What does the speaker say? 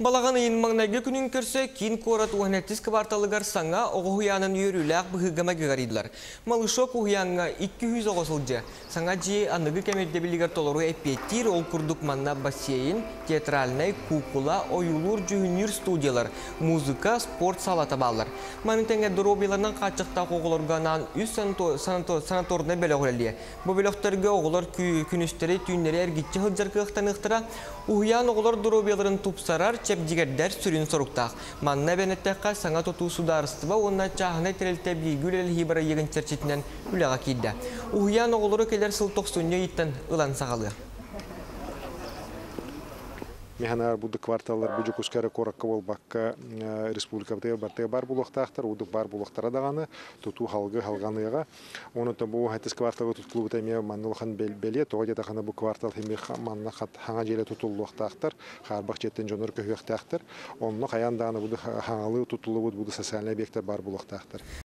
Балаған ыйын маңнайғы күнін көрсе, кейін корат уғанеттіз кварталыгар саңа оғуянын үйіріләк бұғығыма гығаридылар. Малышок уғуянға 200 оғысылжы. Саңа жи анығы кәмердебілігер толыру әпеттер ол күрдік манна бассейн, театральный, кукула, оюлур жүхінер студиялар, музыка, спорт салата балар. Манытенге дробиларынан қачықта қоғылырғанан үз санаторны бәлі ғөлі. Бұл бөліқтерге оғылар күністері түйіндері әргітчі ғылжар қықтан ұқтыра, Уян оғылар дробиларын тупсарар, чеп дигердер сүрін соруктақ. Манна бәнеттәққа саңа тоту сударыстыба, онна чағына терелте бейгүл әл хибара егін черчетінен үліға кейді. Уян оғылары келер сыл тоқсуынне иттен ұлан сағалы. Механар бартыга бар бар туту оны то квартал жеттен хаңалы социальный объекттер бар